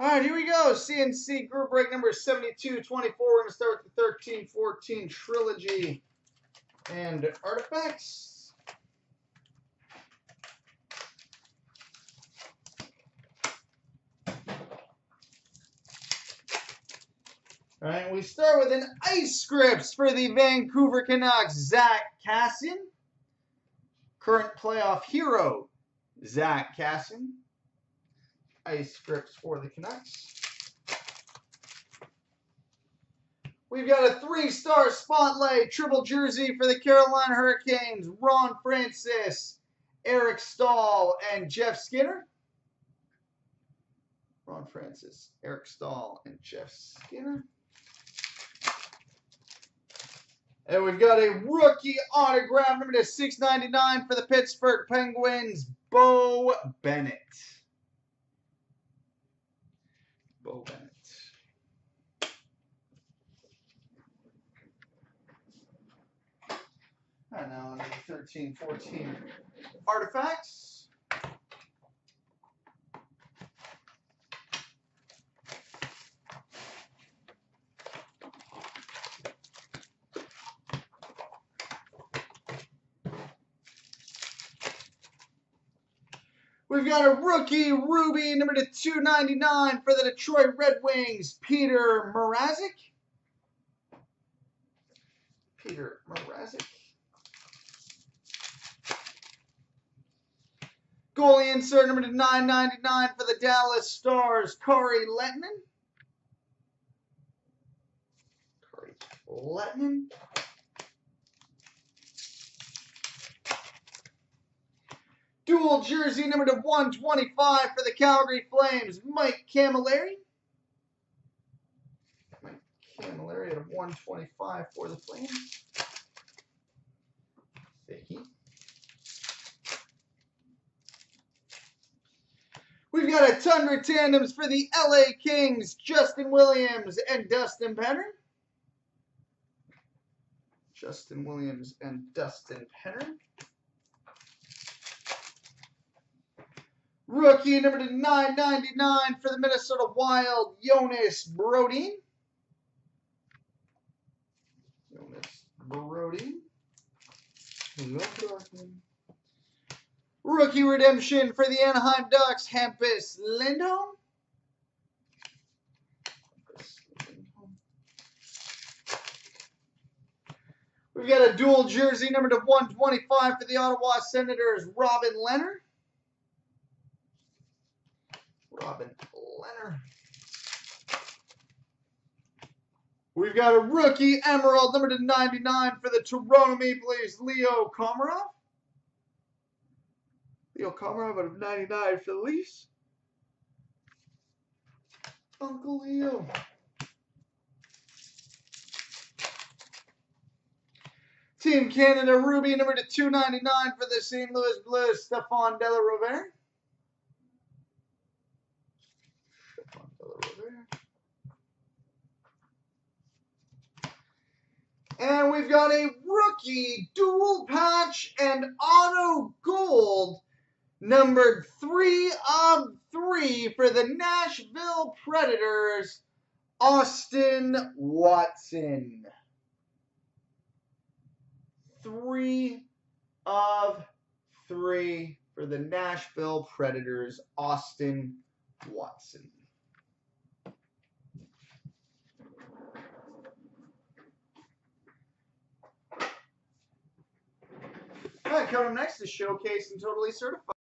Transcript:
All right, here we go. CNC group break number 7224. We're going to start with the 1314 trilogy and artifacts. All right, we start with an ice scripts for the Vancouver Canucks, Zach Kassian. Current playoff hero, Zach Kassian ice scripts for the Canucks. We've got a three-star spotlight triple jersey for the Carolina Hurricanes. Ron Francis, Eric Staal, and Jeff Skinner. Ron Francis, Eric Staal, and Jeff Skinner. And we've got a rookie autograph number to 699 for the Pittsburgh Penguins, Beau Bennett. Beau Bennett. Right, now under the 13, 14 artifacts. We've got a rookie Ruby number to 299 for the Detroit Red Wings, Peter Mrazek. Peter Mrazek. Goalie insert number to 999 for the Dallas Stars, Kari Lehtonen. Kari Lehtonen. Dual jersey number to 125 for the Calgary Flames, Mike Cammalleri. Mike Cammalleri at 125 for the Flames. Vicky. We've got a Tundra tandems for the LA Kings, Justin Williams and Dustin Penner. Justin Williams and Dustin Penner. Rookie number to 999 for the Minnesota Wild, Jonas Brodin. Jonas Brodin. Rookie redemption for the Anaheim Ducks, Hampus Lindholm. We've got a dual jersey number to 125 for the Ottawa Senators, Robin Lehner. Robin Lehner. We've got a rookie emerald number to 99 for the Toronto Maple Leafs, Leo Komarov. Leo Komarov out of 99 for the Leafs. Uncle Leo. Team Canada Ruby number to 299 for the St. Louis Blues, Stefan Della Rovere. And we've got a rookie dual patch and auto gold numbered three of three for the Nashville Predators, Austin Watson. Three of three for the Nashville Predators, Austin Watson. Coming next is Showcase and Totally Certified.